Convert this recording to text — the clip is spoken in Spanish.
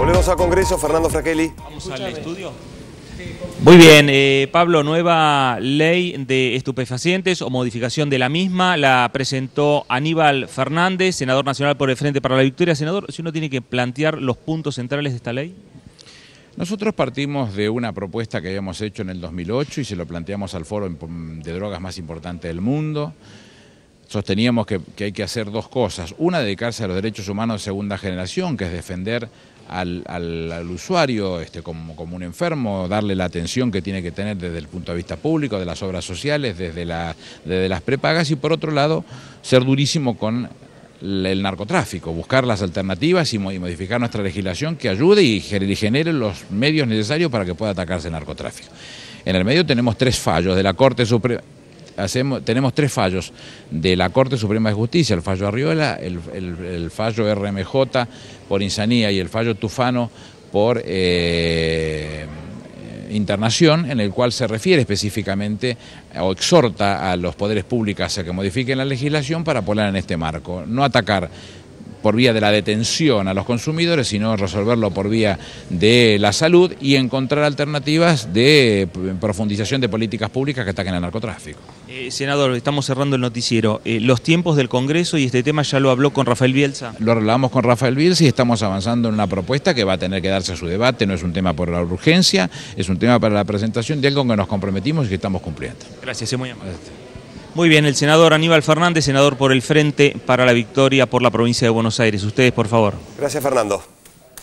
Volvemos al Congreso, Fernando Fraquelli. Vamos al estudio. Muy bien, eh, Pablo, nueva ley de estupefacientes o modificación de la misma, la presentó Aníbal Fernández, senador nacional por el Frente para la Victoria. Senador, si uno tiene que plantear los puntos centrales de esta ley. Nosotros partimos de una propuesta que habíamos hecho en el 2008 y se lo planteamos al foro de drogas más importante del mundo. Sosteníamos que, hay que hacer dos cosas. Una, dedicarse a los derechos humanos de segunda generación, que es defender al, usuario este, como, un enfermo, darle la atención que tiene que tener desde el punto de vista público, de las obras sociales, desde las prepagas y por otro lado ser durísimo con el narcotráfico, buscar las alternativas y modificar nuestra legislación que ayude y genere los medios necesarios para que pueda atacarse el narcotráfico. En el medio tenemos tres fallos de la Corte Suprema tenemos tres fallos de la Corte Suprema de Justicia, el fallo Arriola, el, fallo RMJ por insanía y el fallo Tufano por eh, internación, en el cual se refiere específicamente o exhorta a los poderes públicos a que modifiquen la legislación para poner en este marco, no atacar por vía de la detención a los consumidores, sino resolverlo por vía de la salud y encontrar alternativas de profundización de políticas públicas que ataquen al narcotráfico. Eh, senador, estamos cerrando el noticiero. Eh, los tiempos del Congreso y este tema ya lo habló con Rafael Bielsa. Lo hablamos con Rafael Bielsa y estamos avanzando en una propuesta que va a tener que darse a su debate. No es un tema por la urgencia, es un tema para la presentación de algo que nos comprometimos y que estamos cumpliendo. Gracias, es muy amable. Muy bien, el senador Aníbal Fernández, senador por el Frente para la Victoria por la provincia de Buenos Aires. Ustedes, por favor. Gracias, Fernando.